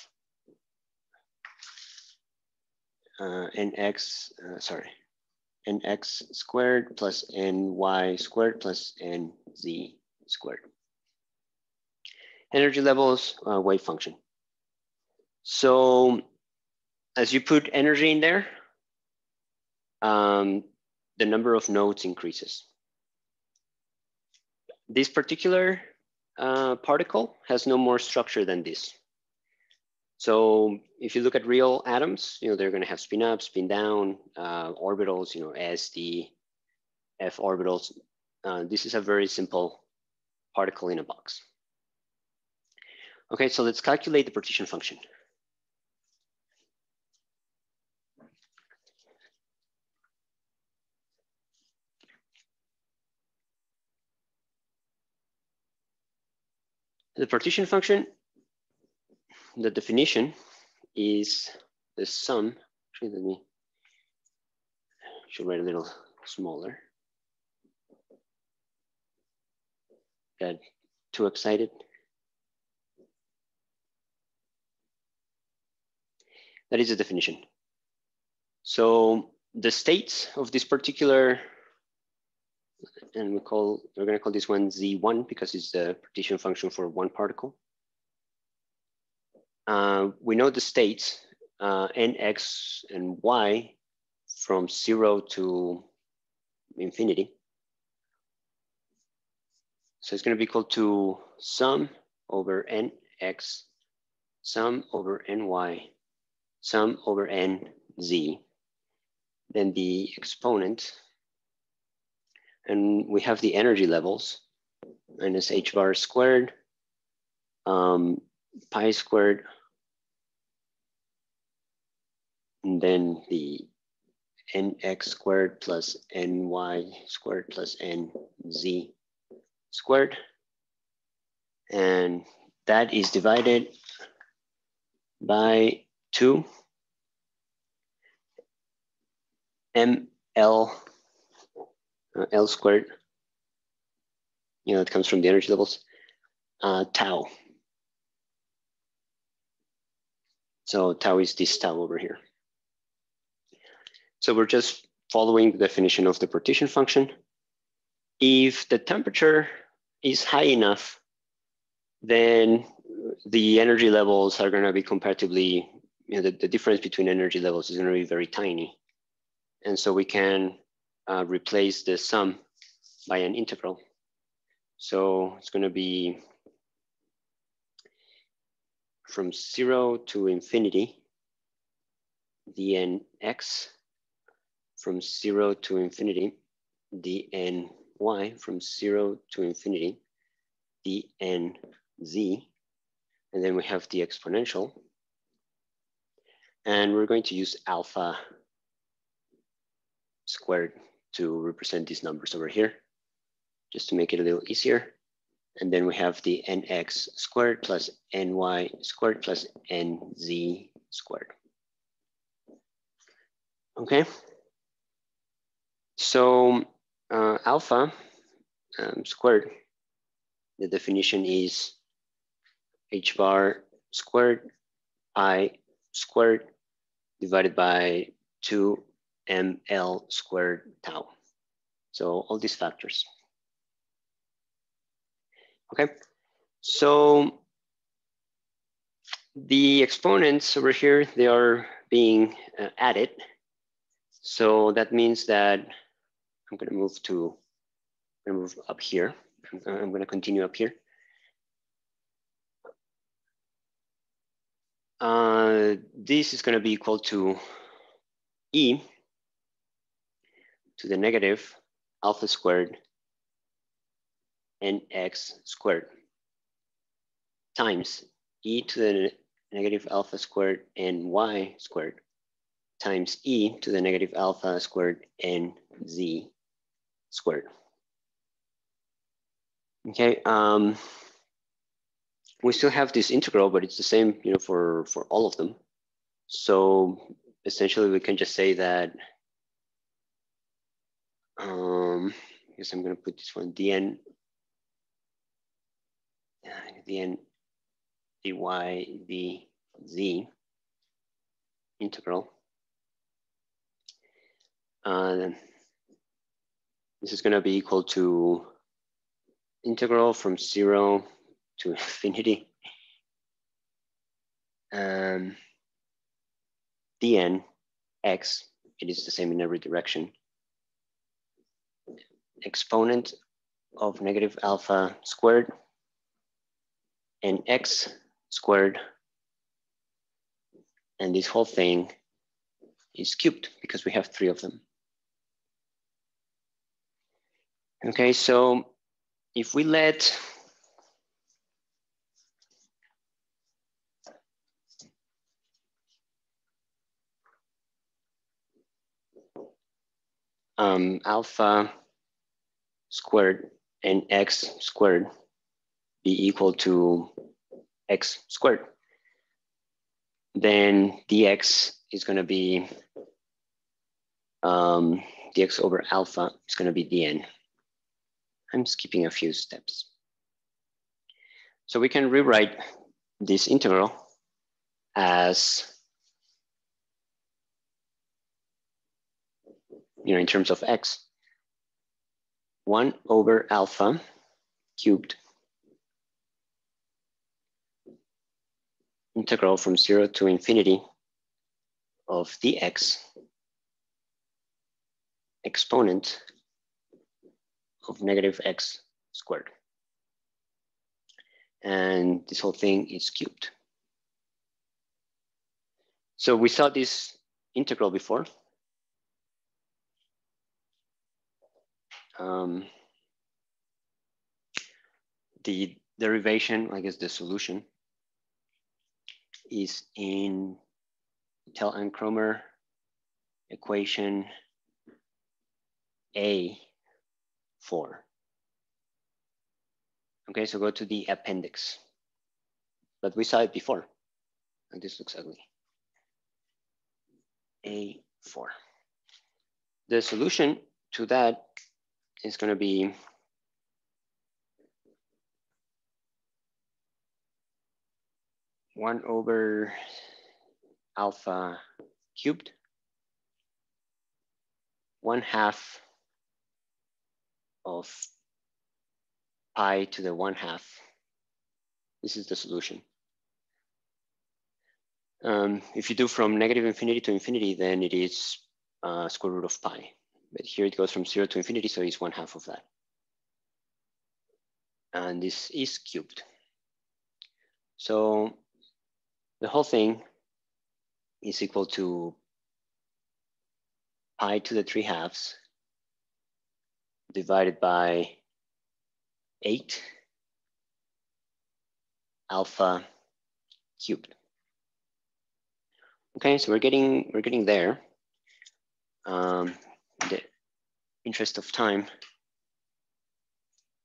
uh, nx, uh, sorry, nx squared plus ny squared plus nz squared energy levels, uh, wave function. So as you put energy in there, um, the number of nodes increases. This particular uh, particle has no more structure than this. So if you look at real atoms, you know, they're gonna have spin up, spin down, uh, orbitals, you know, S, D, F orbitals. Uh, this is a very simple particle in a box. Okay, so let's calculate the partition function. The partition function, the definition is the sum. Actually, let me should write a little smaller. Got too excited. That is the definition. So the states of this particular, and we call, we're gonna call this one Z1 because it's the partition function for one particle. Uh, we know the states, uh, nx and y from zero to infinity. So it's gonna be equal to sum over nx, sum over ny, sum over nz, then the exponent, and we have the energy levels, minus h bar squared, um, pi squared, and then the nx squared plus ny squared plus nz squared. And that is divided by two ml uh, L squared, you know, it comes from the energy levels, uh, tau. So tau is this tau over here. So we're just following the definition of the partition function. If the temperature is high enough, then the energy levels are gonna be comparatively, you know, the, the difference between energy levels is gonna be very tiny. And so we can uh, replace the sum by an integral. So it's gonna be from zero to infinity, dnx from zero to infinity, dny from zero to infinity, dnz, and then we have the exponential. And we're going to use alpha squared to represent these numbers over here, just to make it a little easier. And then we have the nx squared plus ny squared plus nz squared. Okay. So uh, alpha um, squared, the definition is h bar squared i squared divided by 2 ml squared tau. So all these factors. Okay, so the exponents over here, they are being uh, added. So that means that I'm gonna move to, I'm gonna move up here. I'm gonna continue up here. Uh, this is gonna be equal to E to the negative alpha squared nx squared times e to the negative alpha squared and y squared times e to the negative alpha squared and z squared. Okay, um, we still have this integral, but it's the same, you know, for, for all of them. So essentially we can just say that, um, I guess I'm gonna put this one, dn, dn dy dz integral. Uh, this is going to be equal to integral from zero to infinity. Um, dn x, it is the same in every direction. Exponent of negative alpha squared and x squared. And this whole thing is cubed because we have three of them. Okay, so if we let um, alpha squared and x squared be equal to x squared, then dx is going to be um, dx over alpha is going to be dn. I'm skipping a few steps. So we can rewrite this integral as you know, in terms of x, one over alpha cubed integral from zero to infinity of dx exponent of negative x squared. And this whole thing is cubed. So we saw this integral before. Um, the derivation, I guess the solution, is in Kittel and Kroemer equation A4. Okay, so go to the appendix. But we saw it before, and this looks ugly. A4. The solution to that is going to be one over alpha cubed, one half of pi to the one half. This is the solution. Um, if you do from negative infinity to infinity, then it is uh, square root of pi. But here it goes from zero to infinity, so it's one half of that. And this is cubed. So the whole thing is equal to pi to the three halves divided by eight alpha cubed. Okay, so we're getting we're getting there. Um, in the interest of time,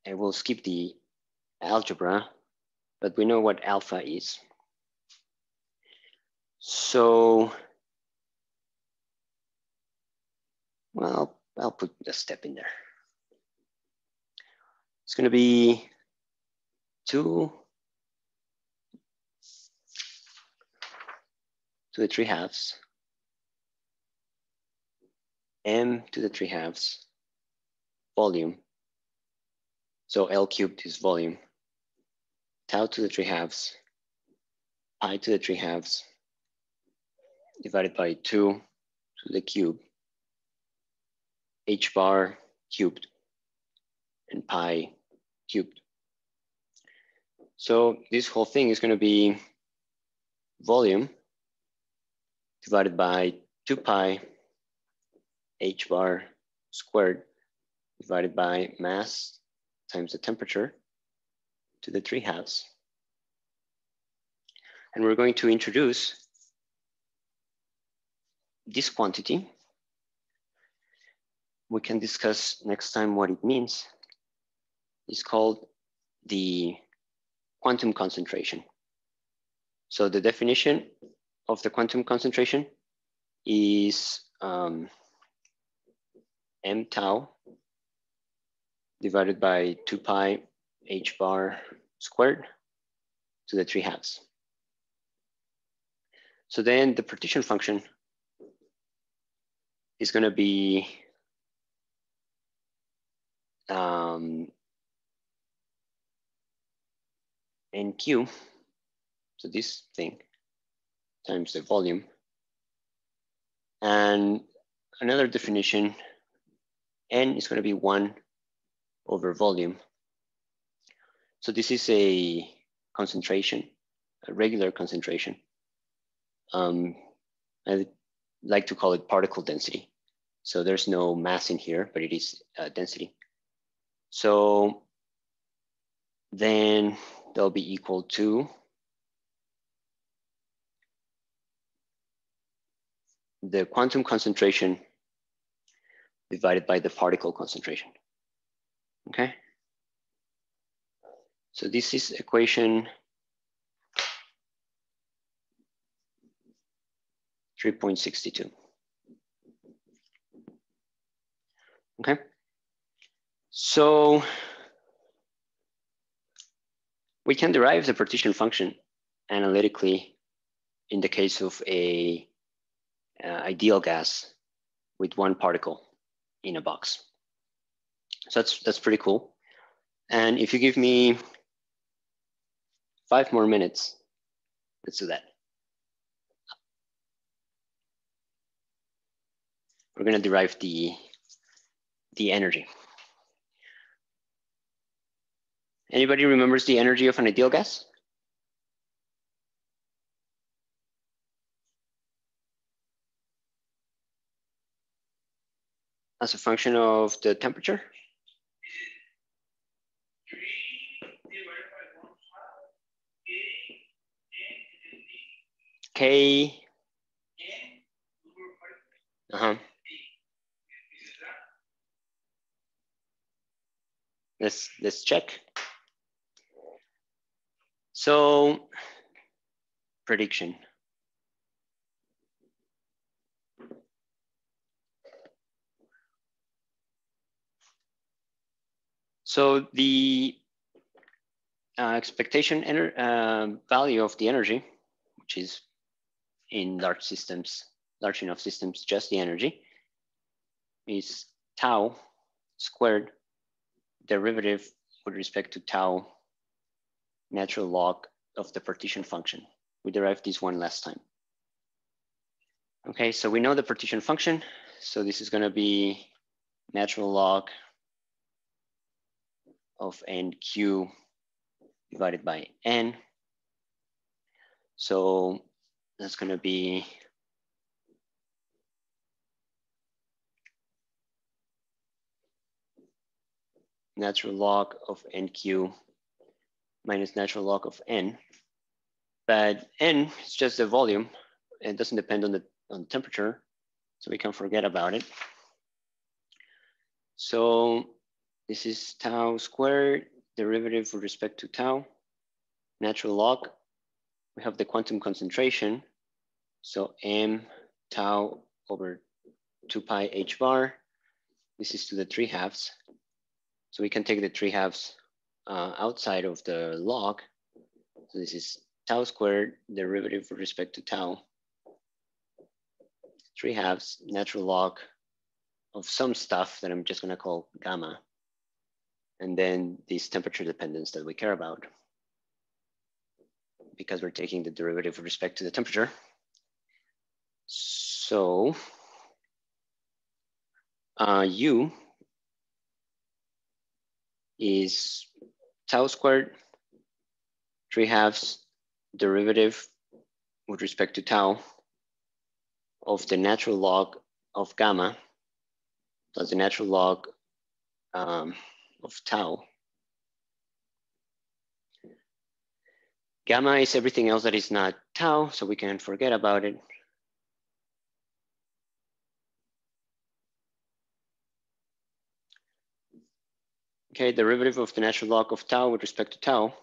I will skip the algebra, but we know what alpha is. So, well, I'll put a step in there. It's going to be two to the three halves, m to the three halves, volume. So L cubed is volume. Tau to the three halves, pi to the three halves, divided by two to the cube, h bar cubed, and pi cubed. So this whole thing is gonna be volume divided by 2 pi h bar squared divided by mass times the temperature to the 3 halves. And we're going to introduce this quantity. We can discuss next time what it means. It's called the quantum concentration. So the definition of the quantum concentration is um, m tau divided by 2 pi h bar squared to the 3 halves. So then the partition function is going to be um, nq, so this thing, times the volume. And another definition, N is going to be one over volume. So this is a concentration, a regular concentration. Um, I like to call it particle density. So there's no mass in here, but it is uh, density. So then they'll be equal to the quantum concentration divided by the particle concentration. Okay. So this is equation 3.62. Okay. So we can derive the partition function analytically in the case of a uh, ideal gas with one particle. In a box. So that's, that's pretty cool. And if you give me five more minutes, let's do that. We're gonna derive the, the energy. Anybody remembers the energy of an ideal gas? As a function of the temperature? K. Uh-huh. Let's let's check. So prediction. So the uh, expectation uh, value of the energy, which is in large systems, large enough systems, just the energy, is tau squared derivative with respect to tau natural log of the partition function. We derived this one last time. Okay, so we know the partition function. So this is gonna be natural log of nq divided by n. So that's gonna be natural log of nq minus natural log of n. But n is just the volume. It doesn't depend on the, on temperature, so we can forget about it. So this is tau squared, derivative with respect to tau, natural log. We have the quantum concentration. So m tau over 2 pi h bar. This is to the 3 halves. So we can take the 3 halves uh, outside of the log. So this is tau squared derivative with respect to tau. Three halves natural log of some stuff that I'm just gonna call gamma. And then this temperature dependence that we care about because we're taking the derivative with respect to the temperature. So uh, U is tau squared, 3 halves derivative with respect to tau of the natural log of gamma plus the natural log um, of tau. Gamma is everything else that is not tau, so we can forget about it. Okay, derivative of the natural log of tau with respect to tau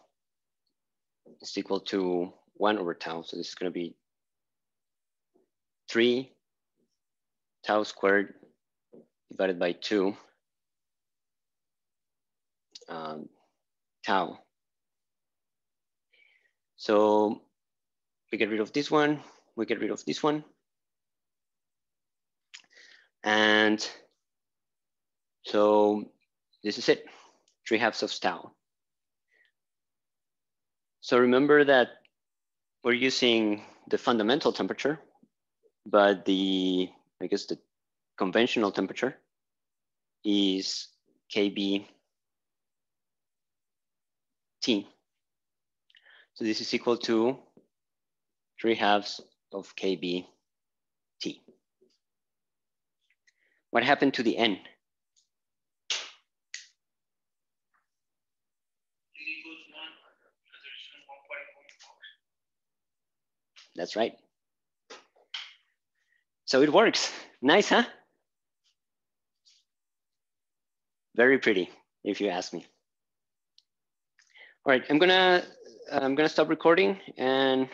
is equal to one over tau. So this is gonna be three tau squared divided by two um, tau. So we get rid of this one, we get rid of this one. And so this is it three halves of tau. So remember that we're using the fundamental temperature, but the, I guess the conventional temperature is KB T. So this is equal to three halves of KB T. What happened to the N? That's right. So it works. Nice, huh? Very pretty, if you ask me. All right, I'm gonna I'm gonna stop recording and